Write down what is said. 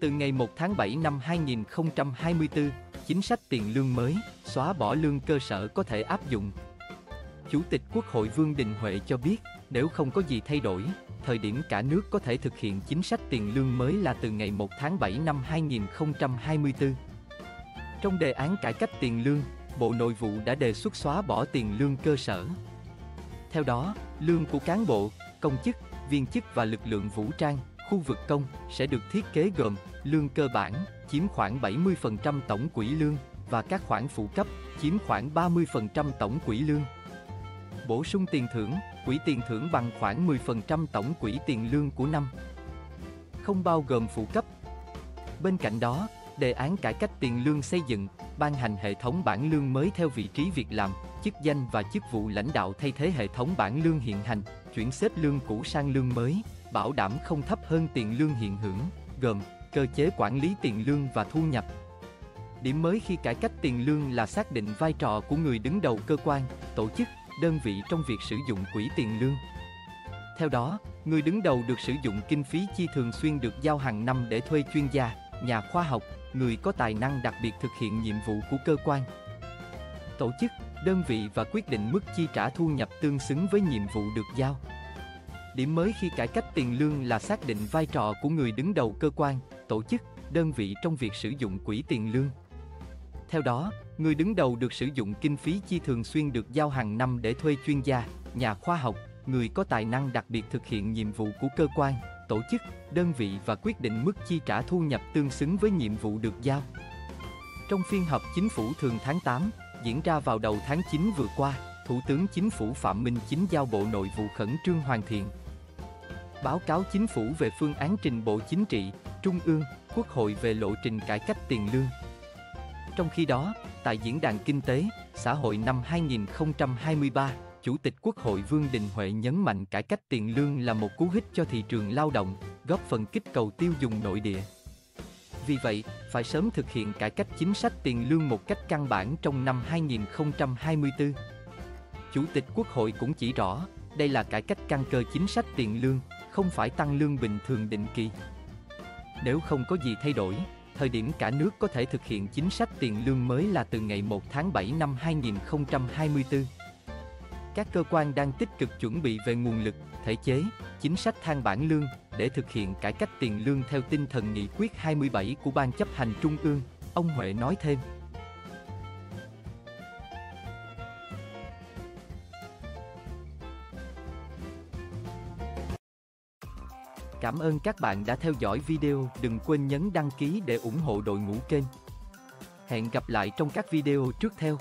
Từ ngày 1 tháng 7 năm 2024, chính sách tiền lương mới, xóa bỏ lương cơ sở có thể áp dụng. Chủ tịch Quốc hội Vương Đình Huệ cho biết, nếu không có gì thay đổi, thời điểm cả nước có thể thực hiện chính sách tiền lương mới là từ ngày 1 tháng 7 năm 2024. Trong đề án cải cách tiền lương, Bộ Nội vụ đã đề xuất xóa bỏ tiền lương cơ sở. Theo đó, lương của cán bộ, công chức, viên chức và lực lượng vũ trang, khu vực công sẽ được thiết kế gồm lương cơ bản, chiếm khoảng 70% tổng quỹ lương, và các khoản phụ cấp, chiếm khoảng 30% tổng quỹ lương. Bổ sung tiền thưởng, quỹ tiền thưởng bằng khoảng 10% tổng quỹ tiền lương của năm. Không bao gồm phụ cấp. Bên cạnh đó, đề án cải cách tiền lương xây dựng, ban hành hệ thống bảng lương mới theo vị trí việc làm, chức danh và chức vụ lãnh đạo thay thế hệ thống bảng lương hiện hành, chuyển xếp lương cũ sang lương mới, bảo đảm không thấp hơn tiền lương hiện hưởng, gồm cơ chế quản lý tiền lương và thu nhập. Điểm mới khi cải cách tiền lương là xác định vai trò của người đứng đầu cơ quan, tổ chức, đơn vị trong việc sử dụng quỹ tiền lương. Theo đó, người đứng đầu được sử dụng kinh phí chi thường xuyên được giao hàng năm để thuê chuyên gia, nhà khoa học, người có tài năng đặc biệt thực hiện nhiệm vụ của cơ quan. Tổ chức, đơn vị và quyết định mức chi trả thu nhập tương xứng với nhiệm vụ được giao. Điểm mới khi cải cách tiền lương là xác định vai trò của người đứng đầu cơ quan, tổ chức, đơn vị trong việc sử dụng quỹ tiền lương. Theo đó, người đứng đầu được sử dụng kinh phí chi thường xuyên được giao hàng năm để thuê chuyên gia, nhà khoa học, người có tài năng đặc biệt thực hiện nhiệm vụ của cơ quan, tổ chức, đơn vị và quyết định mức chi trả thu nhập tương xứng với nhiệm vụ được giao. Trong phiên họp chính phủ thường tháng 8, diễn ra vào đầu tháng 9 vừa qua, Thủ tướng Chính phủ Phạm Minh Chính giao Bộ Nội vụ khẩn trương hoàn thiện. Báo cáo Chính phủ về phương án trình Bộ Chính trị, Trung ương, Quốc hội về lộ trình cải cách tiền lương. Trong khi đó, tại Diễn đàn Kinh tế, Xã hội năm 2023, Chủ tịch Quốc hội Vương Đình Huệ nhấn mạnh cải cách tiền lương là một cú hích cho thị trường lao động, góp phần kích cầu tiêu dùng nội địa. Vì vậy, phải sớm thực hiện cải cách chính sách tiền lương một cách căn bản trong năm 2024. Chủ tịch Quốc hội cũng chỉ rõ, đây là cải cách căn cơ chính sách tiền lương, không phải tăng lương bình thường định kỳ. Nếu không có gì thay đổi, thời điểm cả nước có thể thực hiện chính sách tiền lương mới là từ ngày 1 tháng 7 năm 2024. Các cơ quan đang tích cực chuẩn bị về nguồn lực, thể chế, chính sách thang bản lương để thực hiện cải cách tiền lương theo tinh thần nghị quyết 27 của Ban chấp hành Trung ương, ông Huệ nói thêm. Cảm ơn các bạn đã theo dõi video, đừng quên nhấn đăng ký để ủng hộ đội ngũ kênh. Hẹn gặp lại trong các video trước theo.